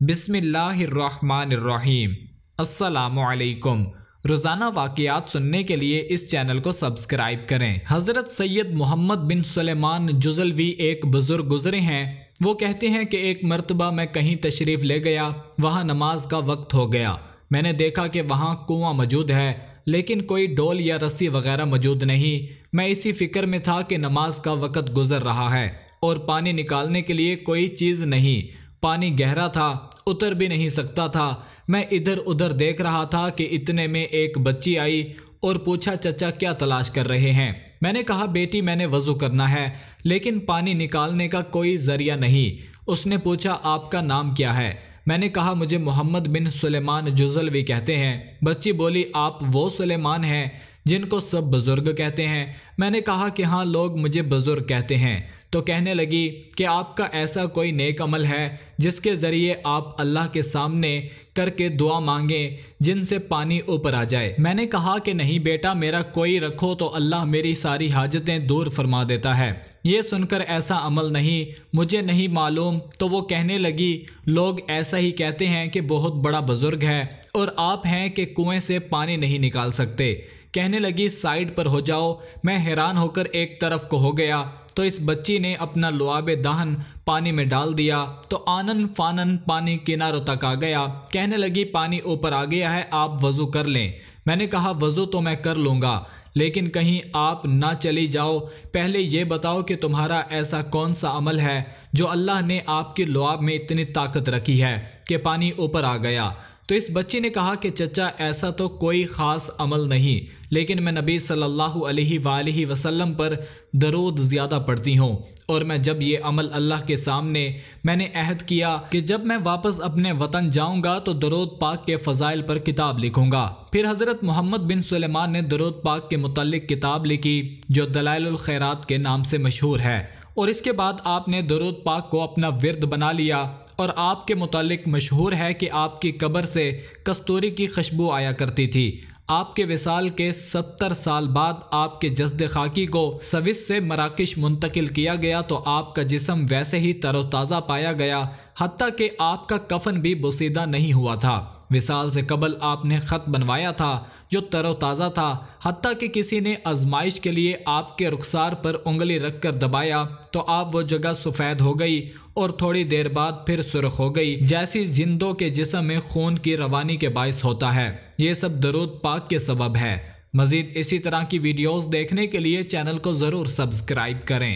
बिसमीम असलकुम रोज़ाना वाक़ात सुनने के लिए इस चैनल को सब्सक्राइब करें। हज़रत सैयद मोहम्मद बिन सलेमान जुजलवी एक बुज़ुर्ग गुजरे हैं। वो कहते हैं कि एक मरतबा मैं कहीं तशरीफ़ ले गया, वहाँ नमाज़ का वक्त हो गया। मैंने देखा कि वहाँ कुआँ मौजूद है, लेकिन कोई डोल या रस्सी वगैरह मौजूद नहीं। मैं इसी फ़िक्र में था कि नमाज़ का वक़्त गुजर रहा है और पानी निकालने के लिए कोई चीज़ नहीं। पानी गहरा था, उतर भी नहीं सकता था। मैं इधर उधर देख रहा था कि इतने में एक बच्ची आई और पूछा, चचा, क्या तलाश कर रहे हैं? मैंने कहा, बेटी, मैंने वज़ू करना है, लेकिन पानी निकालने का कोई ज़रिया नहीं। उसने पूछा, आपका नाम क्या है? मैंने कहा, मुझे मोहम्मद बिन सुलेमान जुजलवी कहते हैं। बच्ची बोली, आप वो सुलेमान हैं जिनको सब बुज़ुर्ग कहते हैं? मैंने कहा कि हाँ लोग मुझे बुज़ुर्ग कहते हैं। तो कहने लगी कि आपका ऐसा कोई नेक अमल है, जिसके ज़रिए आप अल्लाह के सामने करके दुआ मांगें, जिनसे पानी ऊपर आ जाए। मैंने कहा कि नहीं बेटा, मेरा कोई रखो तो अल्लाह मेरी सारी हाजतें दूर फरमा देता है। ये सुनकर ऐसा अमल नहीं, मुझे नहीं मालूम। तो वो कहने लगी, लोग ऐसा ही कहते हैं कि बहुत बड़ा बुज़ुर्ग है और आप हैं कि कुएँ से पानी नहीं निकाल सकते। कहने लगी, साइड पर हो जाओ। मैं हैरान होकर एक तरफ़ को हो गया। तो इस बच्ची ने अपना लुआब दहन पानी में डाल दिया। तो आनन फानन पानी किनारों तक आ गया। कहने लगी, पानी ऊपर आ गया है, आप वज़ू कर लें। मैंने कहा, वज़ू तो मैं कर लूँगा, लेकिन कहीं आप ना चली जाओ। पहले ये बताओ कि तुम्हारा ऐसा कौन सा अमल है, जो अल्लाह ने आपके लुआब में इतनी ताकत रखी है कि पानी ऊपर आ गया? तो इस बच्ची ने कहा कि, चचा, ऐसा तो कोई ख़ास अमल नहीं, लेकिन मैं नबी सल्लल्लाहु अलैहि वसल्लम पर दरूद ज़्यादा पढ़ती हूँ और मैं जब ये अमल अल्लाह के सामने मैंने अहद किया कि जब मैं वापस अपने वतन जाऊँगा तो दरूद पाक के फ़जाइल पर किताब लिखूँगा। फिर हज़रत मोहम्मद बिन सुलेमान ने दरूद पाक के मुतल किताब लिखी, जो दलाइल खैरात के नाम से मशहूर है। और इसके बाद आपने दरूद पाक को अपना विरद बना लिया। और आपके मुतालिक मशहूर है कि आपकी कब्र से कस्तूरी की खुशबू आया करती थी। आपके विसाल के सत्तर साल बाद आपके जस्द खाकी को सविस से मराकश मुंतकिल किया गया तो आपका जिसम वैसे ही तरोताज़ा पाया गया हती कि आपका कफन भी बोसीदा नहीं हुआ था। विसाल से कबल आपने ख़त बनवाया था। जो तरोताज़ा था हती कि किसी ने आजमाइश के लिए आपके रुखसार पर उंगली रख कर दबाया तो आप वो जगह सफ़ेद हो गई और थोड़ी देर बाद फिर सुरख हो गई, जैसी जिंदों के जिसम में खून की रवानी के बायस होता है। ये सब दरुद पाक के सबब है। मज़ीद इसी तरह की वीडियोज़ देखने के लिए चैनल को ज़रूर सब्सक्राइब करें।